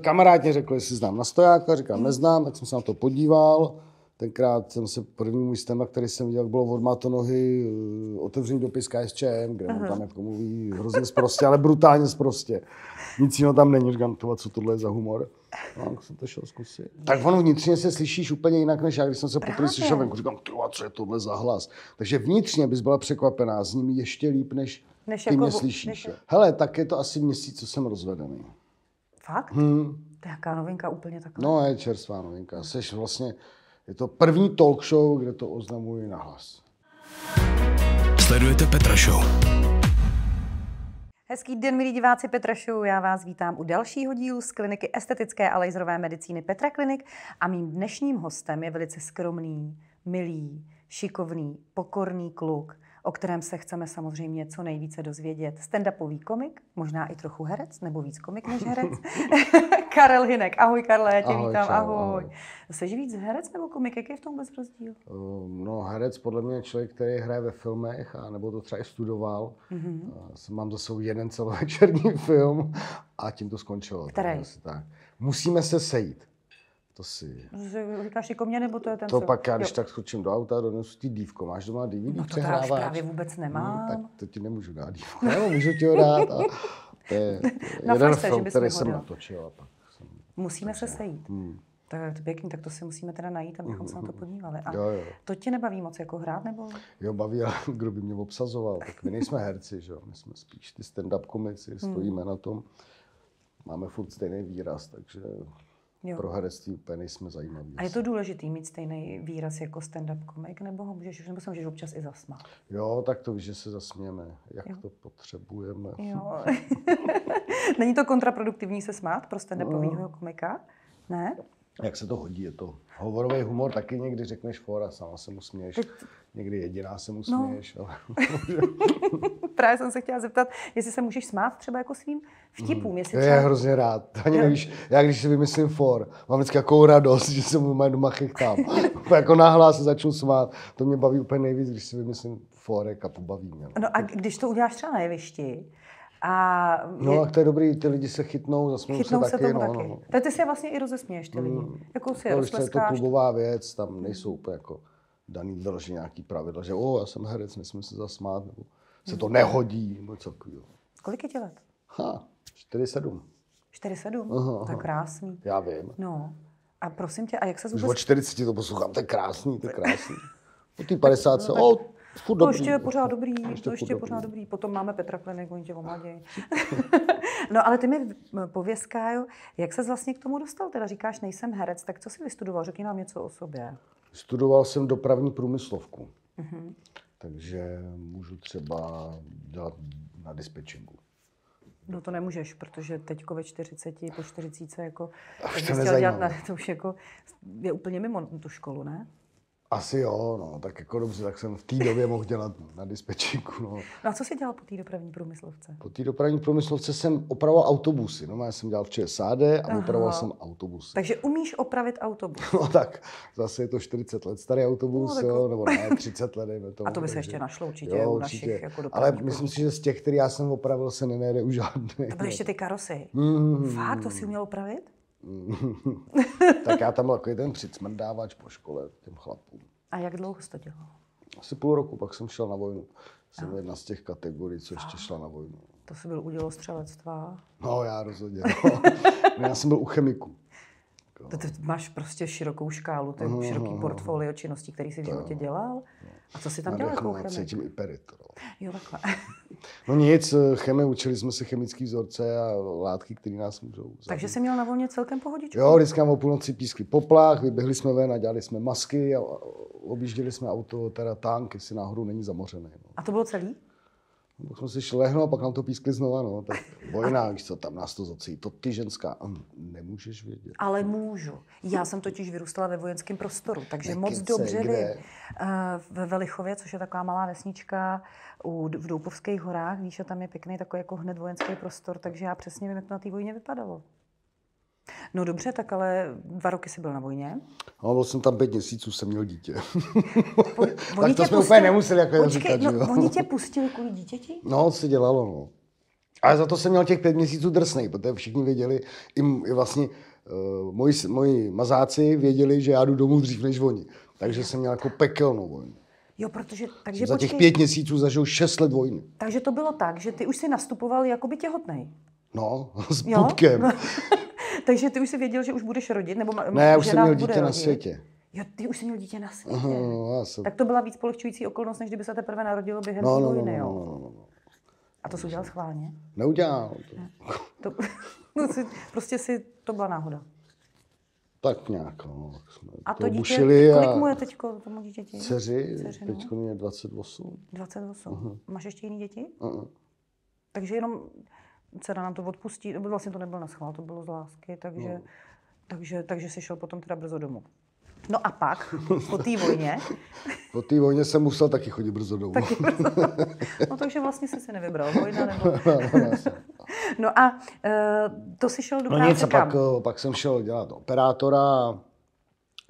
Kamarád mě řekl, jestli znám na stojáka, říkám, neznám, tak jsem se na to podíval. Tenkrát jsem se první můj stéma, který jsem viděl, bylo od Matonohy, eh, otevřený dopis KSČM, kde on tam jako mluví hrozně zprostě, ale brutálně zprostě. Nic jiného tam není, říkám, to, co tohle je za humor. No, tak jsem to šel zkusit. Tak on vnitřně se slyšíš úplně jinak, než já, když jsem se poprvé slyšel venku. Říkám, co je tohle za hlas? Takže vnitřně bys byla překvapená, s nimi ještě líp, než, Než ty jako mě slyšíš. než- Hele, tak je to asi měsíc, co jsem rozvedený. Fakt? Hmm. To je jaká novinka úplně taková. No, je čerstvá novinka. Seš vlastně, je to první talk show, kde to oznamuji na hlas. Sledujete Petra Show. Hezký den, milí diváci Petra Show. Já vás vítám u dalšího dílu z kliniky estetické a laserové medicíny Petra Klinik a mým dnešním hostem je velice skromný, milý, šikovný, pokorný kluk, o kterém se chceme samozřejmě co nejvíce dozvědět. Stand-upový komik, možná i trochu herec, nebo víc komik než herec. Karel Hinek. Ahoj Karle, já tě Ahoj, vítám. čau, ahoj. ahoj. Jsi víc herec nebo komik? Jaký je v tom vůbec rozdíl? Uh, No, herec podle mě je člověk, který hraje ve filmech, a nebo to třeba i studoval. Mhm. Mm-hmm. Mám za sebou jeden celovečerní film a tím to skončilo. Který? Tak. Musíme se sejít. To si... Říkáš šikovně, nebo to je ten, To co... pak já, když Jo. tak skočím do auta, donesu ti dívko. Máš doma DVD No to já už právě vůbec nemám. Hmm, tak to ti nemůžu dát dívko. Nebo můžu ti ho dát. A to je, to je Na jeden že film, který jsem natočil. A pak jsem... Musíme se sejít. Hmm. Tak je to pěkný, tak to si musíme teda najít, abychom se na to podívali. A Jo, jo. to tě nebaví moc jako hrát, nebo? Jo, baví, ale kdo by mě obsazoval, tak my nejsme herci, že jo, my jsme spíš ty stand-up komici, stojíme na tom, máme furt stejný výraz, takže Jo. pro herectví úplně nejsme zajímaví. A je to důležitý mít stejný výraz jako stand-up komik, nebo ho můžeš, nebo se můžeš občas i zasmát? Jo, tak to víš, že se zasmějeme, jak to potřebujeme. Jo. Není to kontraproduktivní se smát pro stand-upovýho No. komika? Ne? Jak se to hodí, je to hovorový humor, taky někdy řekneš for a sama se mu směješ. Teď- Někdy jediná se mu No. směješ, ale Právě jsem se chtěla zeptat, jestli se můžeš smát třeba jako svým vtipům. Jestli to třeba... je hrozně rád. Ani nevíš, já když si vymyslím for, mám vždycky takovou radost, že se mu doma doma chechtám. Úplně jako nahlas se začnu smát. To mě baví úplně nejvíc, když si vymyslím forek a pobaví mě. No. No a když to uděláš třeba na jevišti, a No a to je dobrý, ty lidi se chytnou, chytnou se se taky. tomu no, taky. No. Tak ty si je vlastně i rozesměješ ty lidi. Jako si je No, to je to klubová věc, tam nejsou úplně jako daný vyloženě nějaký pravidla, že o, já jsem herec, nesmím se zasmát, nebo se to nehodí, nebo něco takového. Kolik je ti let? Ha, 4-7. 4-7? Aha, To je krásný. Já vím. No. A prosím tě, a jak se Už vůbec... od 40 to poslouchám, to je krásný, to je krásný. Po té 50 se, o, furt To dobrý. ještě je pořád dobrý, Ještě to ještě je pořád dobrý. dobrý. Potom máme Petra Klinik, oni tě omladějí. no ale ty mi pověz, Kájo, jak se vlastně k tomu dostal? Teda říkáš, nejsem herec, tak co jsi vystudoval? Řekni nám něco o sobě. Studoval jsem dopravní průmyslovku. Mhm. Takže můžu třeba dělat na dispečingu. No to nemůžeš, protože teďko ve 40, po 40 jako, Ach, to chtěl dělat na, to už jako je úplně mimo tu školu, ne? Asi jo, no, tak jako dobře, tak jsem v té době mohl dělat na dispečinku. No. No a co jsi dělal po té dopravní průmyslovce? Po té dopravní průmyslovce jsem opravoval autobusy. No, já jsem dělal v ČSAD a opravoval jsem autobusy. Takže umíš opravit autobus. No tak, zase je to 40 let starý autobus, No, tak- jo, nebo ne, 30 let, dejme tomu. A to by se takže- ještě našlo určitě u našich jako Ale myslím si, že z těch, který já jsem opravil, se nenajde už žádný. To byly ještě ty karosy. Mm. Fakt, to si uměl opravit? tak já tam byl takový ten přicmrdávač po škole těm chlapům. A jak dlouho jsi to dělal? Asi půl roku, pak jsem šel na vojnu. Jsem jedna z těch kategorií, co ještě šla na vojnu. To si byl u dělostřelectva. No, já rozhodně. No. Já jsem byl u chemiků. To ty máš prostě širokou škálu, to je široký portfolio činností, který jsi v životě dělal. A co jsi tam dělal jako chemik? cítím i perit. No. Jo, takhle. no nic, chemie, učili jsme se chemické vzorce a látky, které nás můžou zabít. Takže jsi měl na volně celkem pohodičku? Jo, vždycky nám o půlnoci pískli poplach, vyběhli jsme ven a dělali jsme masky a objížděli jsme auto, teda tank, jestli náhodou není zamořený. No. A to bylo celý? Pak jsme si lehnout a pak nám to pískli znova, no. Tak vojna, víš co, tam nás to zocí. To ty ženská, nemůžeš vědět. Ale můžu. Já jsem totiž vyrůstala ve vojenském prostoru, takže moc Nekecej, dobře vím. Eh, Ve Velichově, což je taková malá vesnička u, v Doupovských horách, víš, a tam je pěkný takový jako hned vojenský prostor, takže já přesně vím, jak to na té vojně vypadalo. No dobře, tak ale dva roky jsi byl na vojně. No, byl jsem tam pět měsíců, jsem měl dítě. Oni tak to jsme úplně nemuseli jako Počkej, říkat, no, oni tě pustili kvůli dítěti? No, se dělalo, no. Ale za to jsem měl těch pět měsíců drsnej, protože všichni věděli, i, i vlastně uh, moji, moji mazáci věděli, že já jdu domů dřív než oni. Takže jsem měl jako pekelnou vojnu. Jo, protože, takže Za počkej, těch pět měsíců zažil šest let vojny. takže to bylo tak, že ty už si nastupoval jakoby těhotnej. No, s Jo? pupkem. takže ty už si věděl, že už budeš rodit? Nebo Ne, já už jsem měl dítě na světě. Jo, ty už jsi měl dítě na světě. Aha, no, já jsem... Tak to byla víc polehčující okolnost, než kdyby se teprve narodilo během No, no, no, no, jo? no, no, no. A to jsi udělal schválně? Neudělal. To. To, no, si, prostě si, to byla náhoda. Tak nějak, no. Jsme A to dítě, bušili kolik a mu je teďko tomu dítěti? dceři, Dceři, no. teď je 28. 28. Mhm. Máš ještě jiný děti? Uh-uh. Takže jenom dcera nám to odpustí, nebo vlastně to nebylo na schvál, to bylo z lásky, takže, No. takže, takže si šel potom teda brzo domů. No a pak, po té vojně, Po té vojně jsem musel taky chodit brzo domů. taky brzo, no takže vlastně jsi si nevybral, vojna nebo... no, no, jasně. No a uh, to si šel do no práce nic, a kam? pak, eh, pak jsem šel dělat operátora,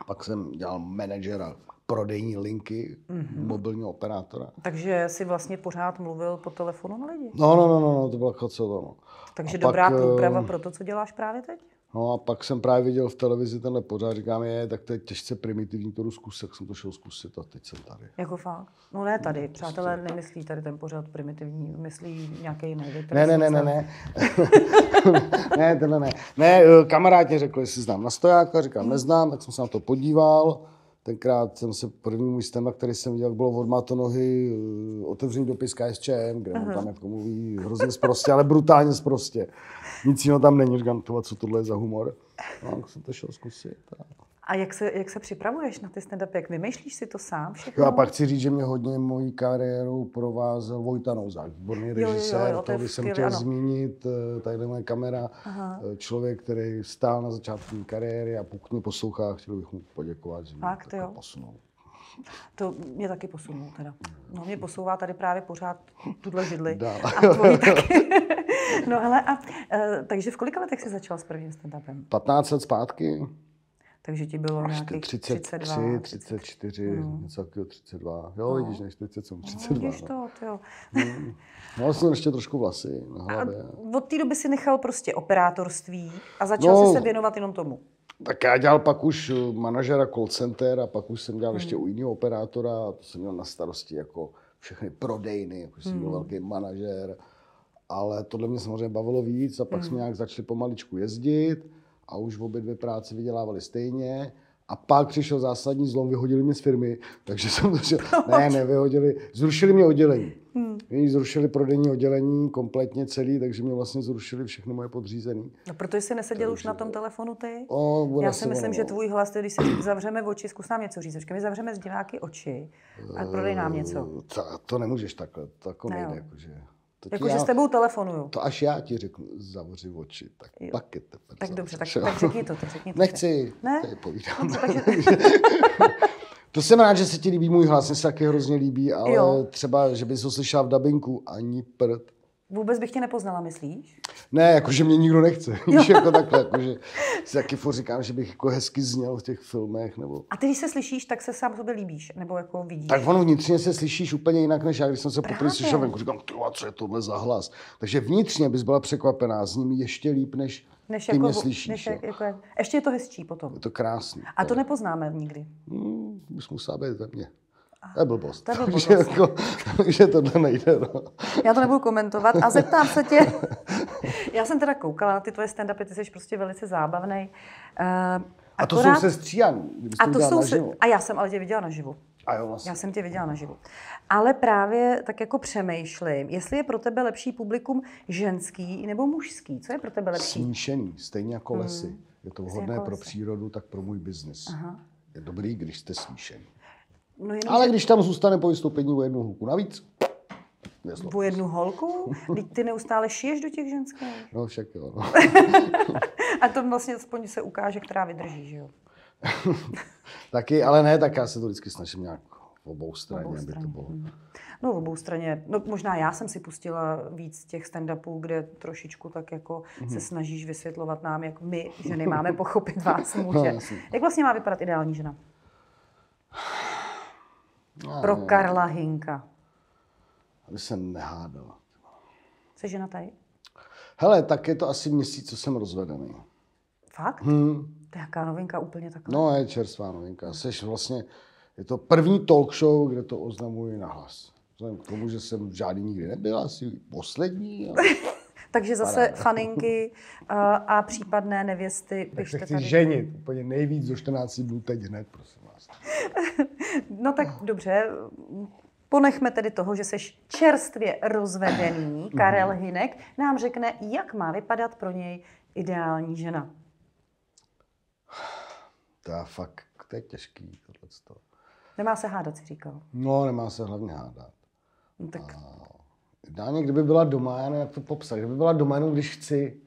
pak jsem dělal manažera prodejní linky, Mhm. mm-hmm. mobilního operátora. Takže si vlastně pořád mluvil po telefonu na lidi. No, no, no, no, no to bylo jako co to. No. Takže A dobrá pak, eh, průprava pro to, co děláš právě teď? No a pak jsem právě viděl v televizi tenhle pořád, říkám, je, tak to je těžce primitivní, to jdu zkusit, tak jsem to šel zkusit a teď jsem tady. Jako fakt? No ne tady, přátelé nemyslí tady ten pořád primitivní, myslí nějaký jiný. Ne, ne, ne, ne, ne. ne, tenhle ne. Ne, eh, kamarád mě řekl, jestli znám na stojáka, říkám, neznám, tak jsem se na to podíval. Tenkrát jsem se první můj stand který jsem viděl, bylo od Matonohy, eh, otevřený dopis KSČM, kde on tam jako mluví hrozně zprostě, ale brutálně zprostě. Nic jiného tam není, říkám, "Tyhle, co tohle je za humor. No, tak jsem to šel zkusit. A... A jak se, jak se připravuješ na ty stand Jak vymýšlíš si to sám všechno? Jo, a pak chci říct, že mě hodně mojí kariérou provázel Vojta Nouzák, výborný jo, režisér, jo, to je to bych jsem chtěl ano. zmínit, eh, tadyhle moje kamera, Aha. eh, člověk, který stál na začátku kariéry a pokud mě poslouchá, chtěl bych mu poděkovat, že mě Fakt, takhle jo. posunul. To mě taky posunul teda. No mě posouvá tady právě pořád tuhle židli. Dál. A taky. no hele, a, uh, takže v kolika letech jsi začal s prvním stand-upem? 15 let zpátky, Takže ti bylo až nějakých 33, 32, 34, Mm. něco takového 32. Jo, vidíš, než 37, 32. No, vidíš no. to, to jo. Měl jsem ještě trošku vlasy na A hlavě. od té doby si nechal prostě operátorství a začal No. no. si se věnovat jenom tomu. Tak já dělal pak už eh, manažera call center a pak už jsem Hmm. dělal ještě u jiného operátora a to jsem měl na starosti jako všechny prodejny, jako jsem Hmm. byl velký manažer. Ale tohle mě samozřejmě bavilo víc a pak Hmm. jsme nějak začali pomaličku jezdit a už v obě dvě práce vydělávali stejně. A pak přišel zásadní zlom, vyhodili mě z firmy, takže jsem to šel, ne, nevyhodili, zrušili mě oddělení. Hmm. Oni zrušili prodejní oddělení kompletně celý, takže mě vlastně zrušili všechny moje podřízený. No, protože jsi neseděl už na tom telefonu ty? O, Já si myslím, ono, že no. tvůj hlas, když si zavřeme oči, zkus nám něco říct. Počkej, my zavřeme s diváky oči a prodej nám něco. Eh, To, to nemůžeš takhle, to jako Ne, nejde. Jakože, to, ti Jakože já, s tebou telefonuju. to až já ti řeknu, zavři oči, tak Jo. pak je teprve Tak dobře, tak, tak řekni to, tak řekni to. Nechci, Ne? tady povídám. Dobře, takže, To jsem rád, že se ti líbí můj hlas, mně se taky hrozně líbí, ale Jo. třeba, že bys ho slyšel v dabinku, ani prd. Vůbec bych tě nepoznala, myslíš? Ne, jakože mě nikdo nechce, víš, jako takhle, jakože si taky furt říkám, že bych jako hezky zněl v těch filmech, nebo... A ty, když se slyšíš, tak se sám sobě líbíš, nebo jako vidíš. Tak ono vnitřně se slyšíš úplně jinak, než já, když jsem se poprvé slyšel venku, říkám, ty co je tohle za hlas. Takže vnitřně bys byla překvapená, s nimi ještě líp, než, než ty jako, mě slyšíš. než jak, jako, jak- ještě je to hezčí potom. Je to krásný. A to nepoznáme nikdy. Hmm, bys musela být ve mně. To je blbost. To je Takže, blbost. jako, takže tohle nejde. No. Já to nebudu komentovat a zeptám se tě. Já jsem teda koukala na ty tvoje stand-upy, ty jsi prostě velice zábavný. Uh, A to jsou se stříhaný, kdybys a to jsou se, a já jsem ale tě viděla naživo. A jo, vlastně. Já jsem tě viděla naživo. Ale právě tak jako přemýšlím, jestli je pro tebe lepší publikum ženský nebo mužský. Co je pro tebe lepší? Smíšený, stejně jako lesy. Je to vhodné jako pro lesy. přírodu, tak pro můj biznis. Aha. Je dobrý, když jste smíšený. No jenom, Ale že když tam zůstane po vystoupení o jednu hluku navíc, nezlo. o jednu holku, Vždyť ty neustále šiješ do těch ženských. No však jo. No. A to vlastně aspoň se ukáže, která vydrží, že jo? Taky, ale ne, tak já se to vždycky snažím nějak v obou straně, obou aby to straně, bylo. No, v obou straně. No, možná já jsem si pustila víc těch stand-upů, kde trošičku tak jako Mhm. se snažíš vysvětlovat nám, jak my, ženy, máme pochopit vás, No, muže. jasně. Jak vlastně má vypadat ideální žena? No, Pro Karla Hinka. Aby se nehádala. Jsi žena tady? Hele, tak je to asi měsíc, co jsem rozvedený. Fakt? Hm. To je jaká novinka úplně taková. No, je čerstvá novinka. Seš vlastně, je to první talk show, kde to oznamuji na hlas. Vzhledem k tomu, že jsem žádný nikdy nebyl, asi poslední. Ale... Takže zase faninky uh, a případné nevěsty Tak se pište chci tady. ženit úplně nejvíc do 14 dnů teď hned, prosím. No tak dobře, ponechme tedy toho, že jsi čerstvě rozvedený. Karel Hinek nám řekne, jak má vypadat pro něj ideální žena. To je fakt, to je těžký, tohleto. Nemá se hádat, si říkal. No, nemá se hlavně hádat. No, tak Ideálně, kdyby byla doma, já nevím, jak to popsat, kdyby byla doma jenom když chci.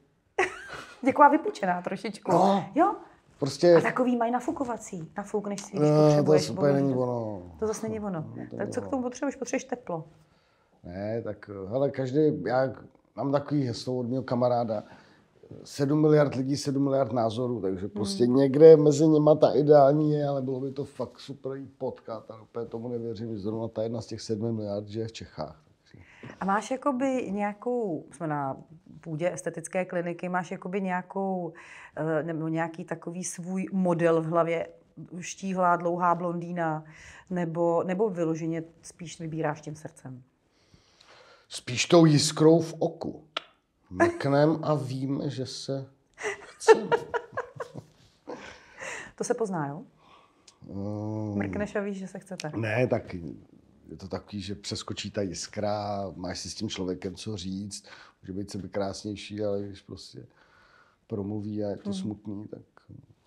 taková vypučená trošičku. No. Jo? Prostě, A takový mají nafukovací. Nafoukneš si, když no, to super není ono. To zase není ono. No, to Tak co k ono. tomu potřebuješ? Potřebuješ teplo. Ne, tak hele, každý, já mám takový heslo od mého kamaráda, 7 miliard lidí, 7 miliard názorů, takže prostě Hmm. někde mezi nimi ta ideální je, ale bylo by to fakt super jí potkat a úplně tomu nevěřím, že zrovna ta jedna z těch 7 miliard, že je v Čechách. A máš jakoby nějakou, jsme na půdě estetické kliniky, máš jakoby nějakou, eh, nebo nějaký takový svůj model v hlavě, štíhlá, dlouhá blondýna, nebo, nebo vyloženě spíš vybíráš tím srdcem? Spíš tou jiskrou v oku. Mrknem a víme, že se chceme. To se pozná, jo? Mm, Mrkneš a víš, že se chcete. Ne, tak je to takový, že přeskočí ta jiskra, máš si s tím člověkem co říct, může být sebe krásnější, ale když prostě promluví a je to smutný, tak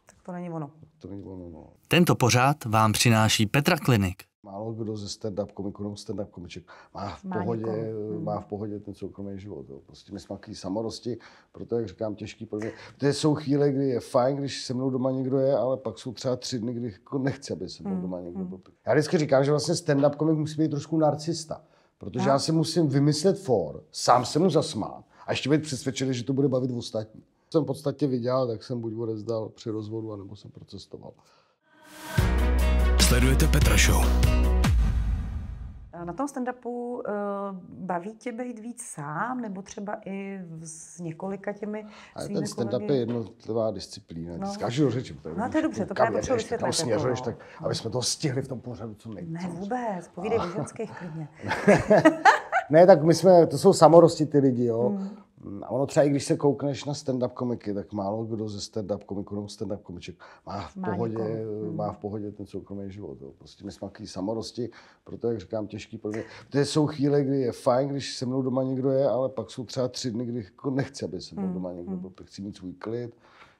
Tak to není ono. to není ono. No. Tento pořád vám přináší Petra Klinik. Málo kdo ze stand-up komiků nebo stand-up komiček má v Má pohodě. Hmm. má v pohodě ten soukromý život. Jo. Prostě my jsme takový samorosti, proto, jak říkám, těžký pro mě. To jsou chvíle, kdy je fajn, když se mnou doma někdo je, ale pak jsou třeba tři dny, kdy jako nechci, aby se mnou Hmm. doma někdo byl. Já vždycky říkám, že vlastně stand-up komik musí být trošku narcista, protože já si musím vymyslet for, sám se mu zasmát a ještě být přesvědčený, že to bude bavit v ostatní. Jsem v podstatě viděl, tak jsem buď odezdal při rozvodu, anebo jsem procestoval. Sledujete Petra Show. Na tom stand-upu uh, baví tě být víc sám, nebo třeba i s několika těmi Ale svými ten stand-up kolegy? je jednotlivá disciplína. No. No. Skážu do řeči. protože No, to je dobře, to právě potřebuji kam vysvětlit, jako směřuješ, no. tak aby jsme to stihli v tom pořadu co nejvíc. Ne, vůbec, povídej o ženských klidně. Ne, tak my jsme, to jsou samorosti ty lidi, jo. Hmm. A ono třeba i když se koukneš na stand-up komiky, tak málo kdo ze stand-up komiků nebo stand-up komiček má v Má pohodě, někoho. Hmm. má v pohodě ten soukromý život. Jo. Prostě my jsme takový samorosti, proto, jak říkám, těžký pro mě. To jsou chvíle, kdy je fajn, když se mnou doma někdo je, ale pak jsou třeba tři dny, kdy jako nechci, aby se mnou Hmm. doma někdo byl. Chci mít svůj klid,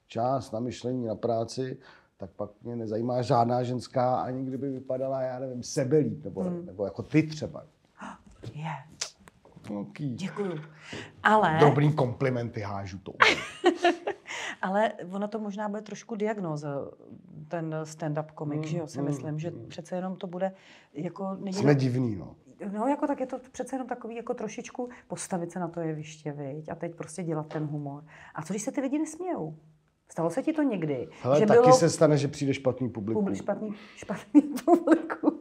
čas na myšlení, na práci, tak pak mě nezajímá žádná ženská, ani kdyby vypadala, já nevím, sebelíp, nebo, Hmm. nebo jako ty třeba. Je, Okay. děkuju. Ale, Drobný komplimenty hážu to. ale ono to možná bude trošku diagnóza, ten stand-up komik, že jo, si myslím, že přece jenom to bude jako... Není Jsme divný, no. No, jako tak je to přece jenom takový jako trošičku postavit se na to jeviště, viď? A teď prostě dělat ten humor. A co když se ty lidi nesmějou? Stalo se ti to někdy? Hele, že taky bylo se stane, že přijde špatný publikum. publik, špatný, špatný publikum.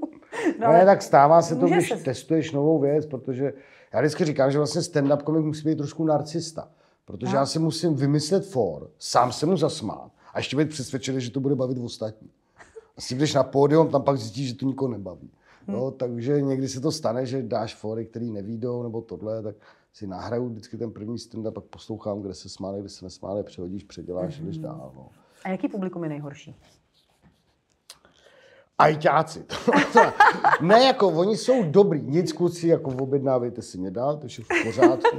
No, ne, tak stává se to, když se- testuješ novou věc, protože já vždycky říkám, že vlastně stand-up komik musí být trošku narcista, protože No. já si musím vymyslet for, sám se mu zasmát a ještě být přesvědčený, že to bude bavit v ostatní. A si když na pódium, tam pak zjistíš, že to nikoho nebaví. Jo, takže někdy se to stane, že dáš fory, který nevídou, nebo tohle, tak si nahraju vždycky ten první stand pak poslouchám, kde se smále, kde se nesmále, přehodíš, předěláš, jdeš dál. No. A jaký publikum je nejhorší? Ajťáci. ne, jako oni jsou dobrý. Nic kluci, jako objednávejte si mě dál, to je v pořádku.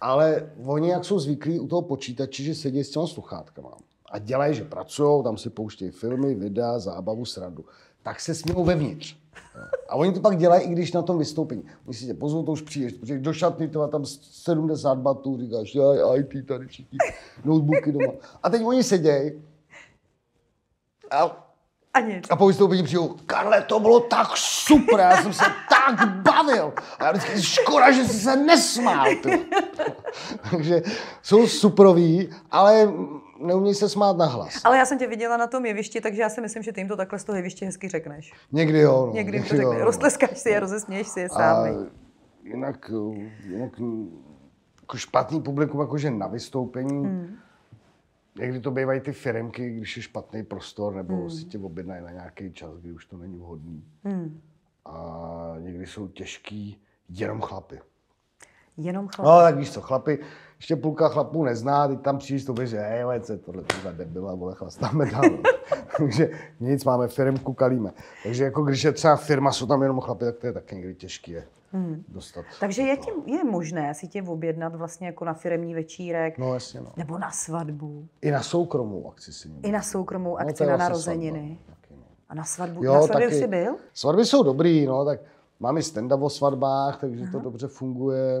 Ale oni, jak jsou zvyklí u toho počítače, že sedí s těma sluchátkama a dělají, že pracují, tam si pouštějí filmy, videa, zábavu, srandu, tak se smějou vevnitř. A oni to pak dělají, i když na tom vystoupení. Oni si to už přijdeš, protože do šatny to má tam 70 batů, říkáš, já IT tady všichni, notebooky doma. A teď oni sedějí a A nic. a po vystoupení přijdu, Karle, to bylo tak super, já jsem se tak bavil. A já vždycky, škoda, že jsi se nesmál. Takže jsou superoví, ale neumí se smát na hlas. Ale já jsem tě viděla na tom jevišti, takže já si myslím, že ty jim to takhle z toho jeviště hezky řekneš. Někdy jo. No, Někdy jim to jo, řekneš. no. Roztleskáš si je, rozesměješ si je sám. jinak, jinak jako špatný publikum jakože na vystoupení. Hmm. Někdy to bývají ty firmky, když je špatný prostor, nebo hmm. si tě objednají na nějaký čas, kdy už to není vhodný. Hmm. A někdy jsou těžký jenom chlapy. Jenom chlapy. No, tak víš co, chlapy, ještě půlka chlapů nezná, teď tam přijdeš, to že hej, vece, tohle to za debila, vole, chlastáme dál. Takže nic, máme firmku, kalíme. Takže jako když je třeba firma, jsou tam jenom chlapy, tak to je taky někdy těžký je hmm. dostat. Takže je, tím, je možné si tě objednat vlastně jako na firmní večírek, no, jasně, no. nebo na svatbu. I na soukromou akci si I na soukromou no, akci na narozeniny. Taky, no. A na svatbu, jo, na svatbě jsi byl? Svatby jsou dobrý, no, tak mám i stand o svatbách, takže Aha. to dobře funguje.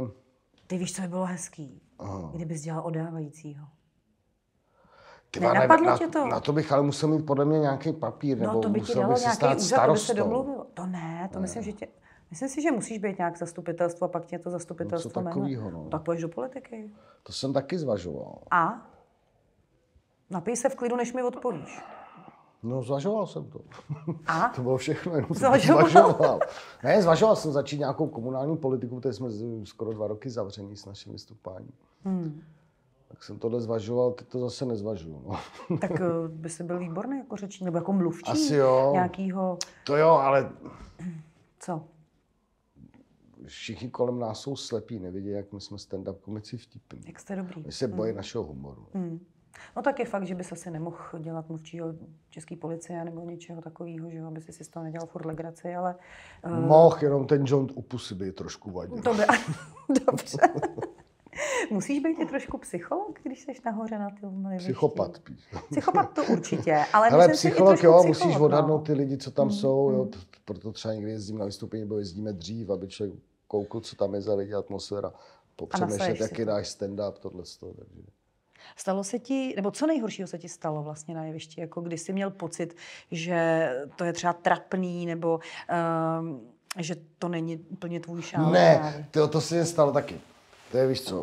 Ty víš, co by bylo hezký? Aha. Kdybys dělal odávajícího. Ty Nenapadlo na, tě to? Na to bych ale musel mít podle mě nějaký papír, no, nebo to by ti dalo nějaký úřad, starostou. se domluvil. To ne, to ne. myslím, že tě... Myslím si, že musíš být nějak zastupitelstvo a pak tě to zastupitelstvo no, takovýho, no. Tak půjdeš do politiky. To jsem taky zvažoval. A? Napij se v klidu, než mi odpovíš. No, zvažoval jsem to. A? to bylo všechno, jenom zvažoval. zvažoval. Ne, zvažoval jsem začít nějakou komunální politiku, teď jsme skoro dva roky zavření s naším vystupáním. Hmm. Tak jsem tohle zvažoval, teď to zase nezvažuju. No. tak eh, by se byl výborný jako řečník, nebo jako mluvčí Asi jo. nějakýho... To jo, ale... Co? Všichni kolem nás jsou slepí, nevidí, jak my jsme stand-up komici vtipní. Jak jste dobrý. My se bojí hmm. našeho humoru. Hmm. No tak je fakt, že by se asi nemohl dělat mluvčího české policie nebo něčeho takového, že aby si si z toho nedělal furt legraci, ale... Uh... Mohl, jenom ten John u pusy by trošku vadil. To by... Dobře. Musíš být i trošku psycholog, když jsi nahoře na tom Psychopat spíš. Psychopat to určitě, ale Hele, psycholog, jo, psycholog, musíš no. odhadnout ty lidi, co tam mm, jsou, jo, mm. proto třeba někdy jezdím na vystoupení, nebo jezdíme dřív, aby člověk koukl, co tam je za lidi, atmosféra, popřemýšlet, jaký dáš stand-up, tohle. Takže. Stalo se ti, nebo co nejhoršího se ti stalo vlastně na jevišti, jako kdy jsi měl pocit, že to je třeba trapný, nebo um, že to není úplně tvůj šál? Ne, to, to se mi stalo taky. To je, víš co,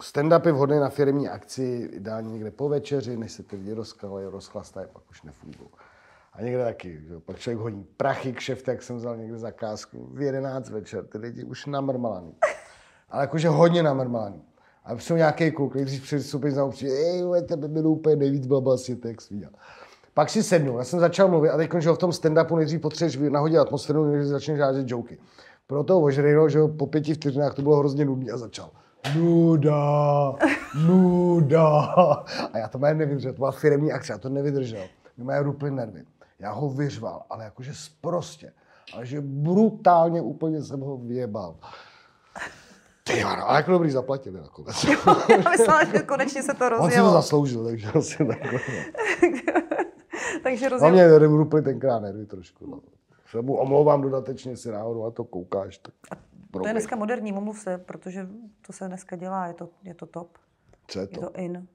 stand-up je vhodný na firmní akci, ideálně někde po večeři, než se ty lidi rozkalají, rozchlastají, pak už nefungují. A někde taky, že pak člověk hodí prachy k šeft, jak jsem vzal někde zakázku v 11 večer, ty lidi už namrmalaný. Ale jakože hodně namrmalaný. A jsou nějaký kluk, když přistoupí za upří, ej, tebe byl úplně nejvíc text viděl. Pak si sednu, já jsem začal mluvit a teď že v tom stand-upu nejdřív potřebuješ nahodit atmosféru, než začneš žádřit joky. Proto ožrejno, že po pěti vteřinách to bylo hrozně nudný a začal. Nuda, nuda. A já to mám nevydržel, to byla firmní akce, já to nevydržel. Mě mají nervy. Já ho vyřval, ale jakože sprostě. Ale že brutálně úplně jsem ho vyjebal. Ty ano, ale jako dobrý zaplatili nakonec. Já myslela, že konečně se to rozjelo. On si to zasloužil, takže asi takhle. takže rozjelo. Hlavně ruply tenkrát nervy trošku. No. Se mu omlouvám dodatečně, si náhodou na to koukáš. Tak to je dneska moderní, omluv se, protože to se dneska dělá, je to, je to top. Co je to? Je to in.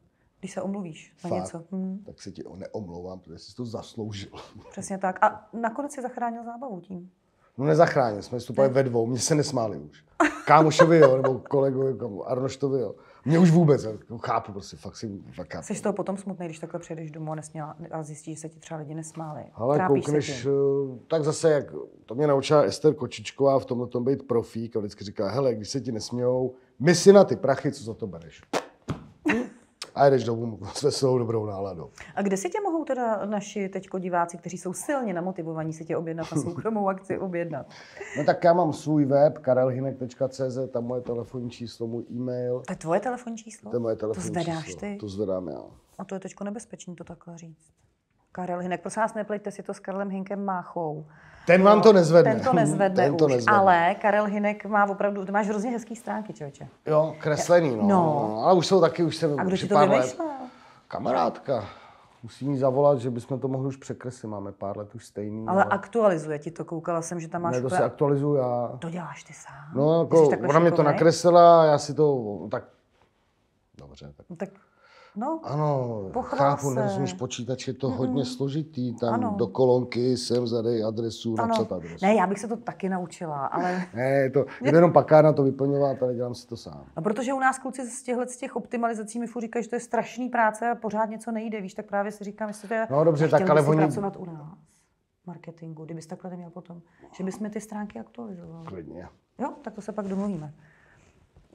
Když se omluvíš za Fakt? něco. Hmm. Tak se ti neomlouvám, protože jsi to zasloužil. Přesně tak. A nakonec si zachránil zábavu tím. No nezachránil, jsme vstupali ve dvou, mě se nesmáli už. Kámošovi jo, nebo kolegovi, Arnoštovi jo. Mě už vůbec, jako chápu prostě, fakt si fakt chápu. Jsi z toho potom smutný, když takhle přijedeš domů a, nesměla, a zjistíš, že se ti třeba lidi nesmáli. Ale Trápíš koukneš, eh, tak zase, jak to mě naučila Ester Kočičková v tomhle tom být profík a vždycky říká, hele, když se ti nesmějou, my si na ty prachy, co za to bereš a jdeš domů s veselou dobrou náladou. A kde si tě mohou teda naši teďko diváci, kteří jsou silně namotivovaní si tě objednat na soukromou akci objednat? No tak já mám svůj web karelhinek.cz, tam moje telefonní číslo, můj e-mail. To je tvoje telefonní číslo? To je moje telefonní to zvedáš číslo. ty? To zvedám já. A to je teďko nebezpečný to takhle říct. Karel Hinek, prosím vás, neplejte si to s Karlem Hinkem Máchou. Ten vám to nezvedne. Ten to nezvedne Ten to už, nezvedne. ale Karel Hinek má opravdu, ty máš hrozně hezký stránky, člověče. Jo, kreslený, no. no. Ale už jsou taky, už jsem A kdo ti to? Kamarádka. Musí mi zavolat, že bychom to mohli už překreslit. Máme pár let už stejný. Ale, ale... aktualizuje ti to, koukala jsem, že tam máš... Ne, to úplně... se aktualizuju já. To děláš ty sám. No, jako, ona mě to nakreslila, já si to, tak... Dobře. Tak... No, tak No, ano, chápu, se. nerozumíš počítač, je to mm-hmm. hodně složitý, tam ano. do kolonky sem zadej adresu, ano. napsat adresu. Ne, já bych se to taky naučila, ale... ne, je to, je to jenom pakárna to vyplňovat, ale dělám si to sám. A protože u nás kluci z těchto z těch optimalizací mi furt říkají, že to je strašný práce a pořád něco nejde, víš, tak právě si říkám, jestli to je... No dobře, tak ale oni... pracovat u nás marketingu, kdybys takhle neměl potom, že bychom ty stránky aktualizovali. Klidně. Jo, tak to se pak domluvíme.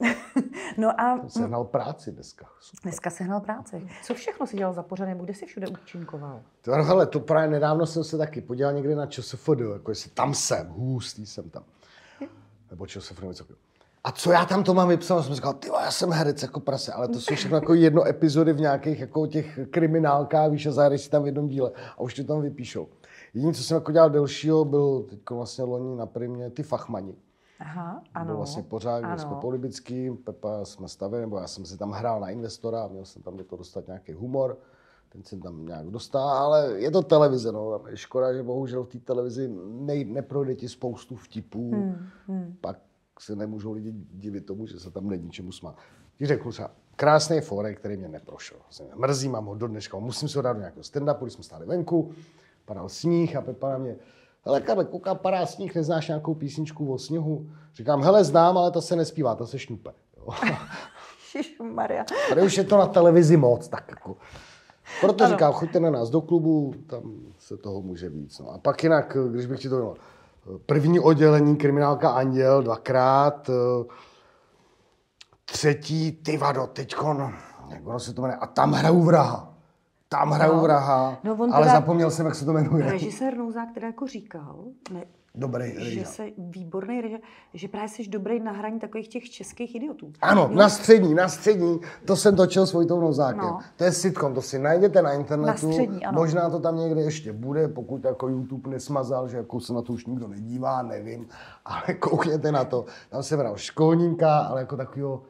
No a Sehnal práci dneska. Super. dneska sehnal práci. Co všechno si dělal za pořad, nebo kde jsi všude účinkoval? To, hele, to právě nedávno jsem se taky podíval někdy na ČSFD, jako jestli tam jsem, hustý jsem tam. Nebo ČSFD, něco. A co já tam to mám vypsal, jsem říkal, ty já jsem herec jako prase, ale to jsou všechno jako jedno epizody v nějakých jako těch kriminálkách, víš, a zahraješ si tam v jednom díle a už ti tam vypíšou. Jediné, co jsem jako dělal delšího, byl teď vlastně loni na primě ty fachmani. Aha, Byl ano. vlastně pořád, ano. jsme polibický, Pepa jsme stavili, nebo já jsem si tam hrál na investora a měl jsem tam do toho dostat nějaký humor. Ten jsem tam nějak dostal, ale je to televize, no. Je škoda, že bohužel v té televizi nej, neprojde ti spoustu vtipů. Hmm, hmm. Pak se nemůžou lidi divit tomu, že se tam není čemu smát. Ti řeknu třeba, krásný forek, který mě neprošel. Mrzí, mám ho do dneška, musím se ho dát do nějakého stand-upu, když jsme stáli venku, padal sníh a Pepa na mě, hele Karle, koukám, padá sníh, neznáš nějakou písničku o sněhu? Říkám, hele, znám, ale ta se nespívá, ta se šňupe. Jo. Maria. Tady už je to na televizi moc, tak jako. Proto Ano. říkám, choďte na nás do klubu, tam se toho může víc. No. A pak jinak, když bych ti to měl, první oddělení, kriminálka Anděl, dvakrát, eh, třetí, ty vado, teďkon, jak ono se to jmenuje, a tam hraju vraha. Tam hraju No. vraha, No, on ale teda- zapomněl jsem, jak se to jmenuje. Režisér Nouzák teda jako říkal, ne, Dobrý že režisér. se výborný režisér, že právě jsi dobrý na hraní takových těch českých idiotů. Ano, Jo? na střední, na střední, to jsem točil s Vojtou Nozákem. No. To je sitcom, to si najdete na internetu. Na střední, ano. Možná to tam někde ještě bude, pokud jako YouTube nesmazal, že jako se na to už nikdo nedívá, nevím, ale koukněte na to. Tam se bral školníka, ale jako takového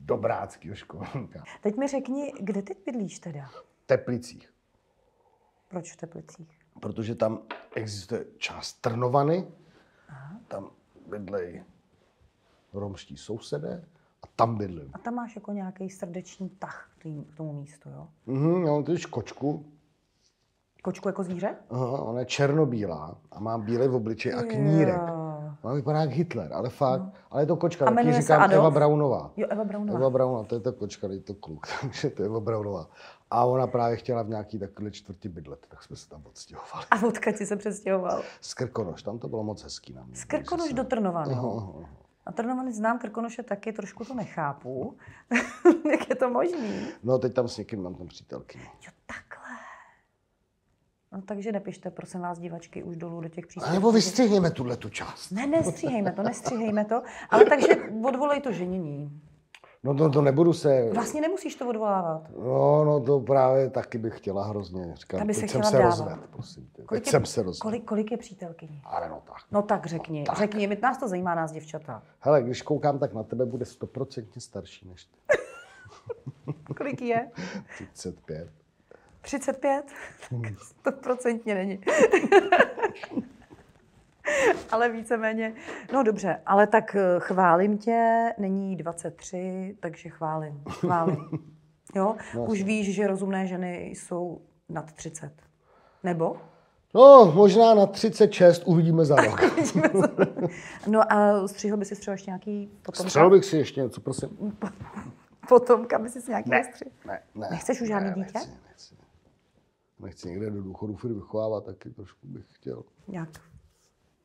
dobráckého školníka. Teď mi řekni, kde teď bydlíš teda? Teplicích, Proč v Teplicích? protože tam existuje část Trnovany, tam bydlejí romští sousedé a tam bydlím. A tam máš jako nějaký srdeční tah k tomu místu, jo? Mhm, já mám totiž kočku, Kočku jako zvíře? Aha, ona je černobílá a má bílý v obličeji a knírek. Jo. Ona vypadá jak Hitler, ale fakt. Ale je to kočka, A tak se říkám Adolf? Eva Braunová. Jo, Eva Braunová. Eva Braunová, to je ta kočka, je to kluk, takže to je Eva Braunová. A ona právě chtěla v nějaký takhle čtvrti bydlet, tak jsme se tam odstěhovali. A odkud jsi se přestěhoval? Z Krkonoš, tam to bylo moc hezký na mě. Z Krkonoš do. Aha, aha, aha. A Trnovany znám, Krkonoše taky, trošku to nechápu. Jak je to možný? No teď tam s někým mám tam přítelky. Jo, takhle. No, takže nepište, prosím vás, divačky, už dolů do těch A příspěvků. nebo vystřihněme tuhle tu část. Ne, nestříhejme to, nestříhejme to. Ale takže odvolej to ženění. No to, to nebudu se... Vlastně nemusíš to odvolávat. No, no to právě taky bych chtěla hrozně. Říkám, Aby se jsem se rozvedl, prosím tě. Kolik je, jsem se rozvedl. kolik, kolik je přítelkyní? Ale no tak. No tak řekni, tak. řekni, my, nás to zajímá, nás děvčata. Hele, když koukám, tak na tebe bude stoprocentně starší než ty. Kolik je? 35. 35? To procentně není. ale víceméně, no dobře, ale tak eh, chválím tě, není 23, takže chválím, chválím. Jo, No, už víš, že rozumné ženy jsou nad 30. Nebo? No, možná na 36 uvidíme za rok. No a střihl by si třeba ještě nějaký potomka? Střel bych si ještě něco, prosím. Potomka by si nějaký Ne, střihl? ne, ne. Nechceš už žádný ne, dítě? Nechci, nechci. Někde do důchodu furt vychovávat, taky trošku bych chtěl. Nějak.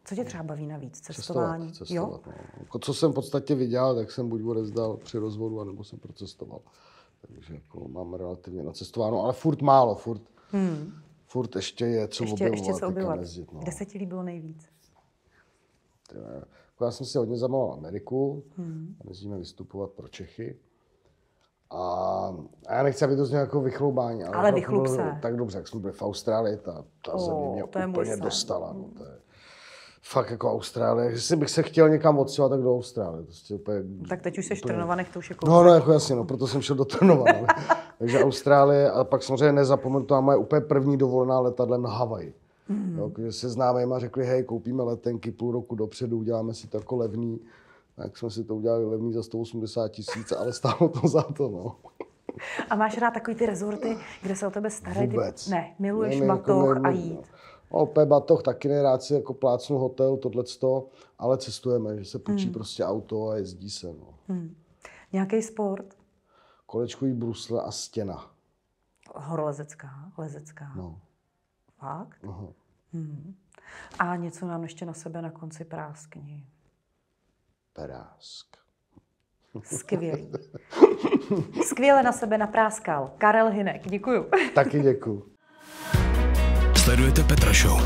Co tě třeba baví navíc? Cestovat, Cestování? Jo? cestovat. No. Jako, co jsem v podstatě viděl, tak jsem buď odezdal při rozvodu, anebo jsem procestoval. Takže jako mám relativně nacestováno, ale furt málo, furt, hmm. furt ještě je co Ještě, objevovat. ještě se někam objevovat. jezdit, no. Kde se ti líbilo nejvíc? Jako já jsem si hodně zamaloval Ameriku, hmm. jezdíme vystupovat pro Čechy. A, a já nechci, aby to znělo jako vychloubání. Ale opravdu vychlup bylo se. Tak dobře, jak jsme byli v Austrálii, ta, ta O, země mě úplně dostala. No, to je fakt jako Austrálie. Jestli bych se chtěl někam odstěhovat, tak do Austrálie. Prostě úplně, Tak teď už jsi úplně- to už je No, no, jako jasně, no, proto jsem šel do Trnovany. Takže Austrálie a pak samozřejmě nezapomenu, to moje úplně první dovolená letadlem na Havaji. Mm. Jo, se známejma řekli, hej, koupíme letenky půl roku dopředu, uděláme si to jako levný. Tak jsme si to udělali levný za 180 tisíc, ale stálo to za to, no. A máš rád takový ty rezorty, kde se o tebe starají? Ty... Vůbec. Ne, miluješ Ne, ne, jako batoh ne- a jít. No, opět batoh taky ne, rád si jako plácnu hotel, tohleto, ale cestujeme, že se půjčí Hmm. prostě auto a jezdí se, no. Nějaký sport? Kolečkový brusle a stěna. Horolezecká, lezecká. No. Fakt? Aha. Hmm. A něco nám ještě na sebe na konci práskni. Perásk. Skvělý. Skvěle na sebe napráskal. Karel Hinek, děkuju. Taky děkuju. Sledujete Petra Show.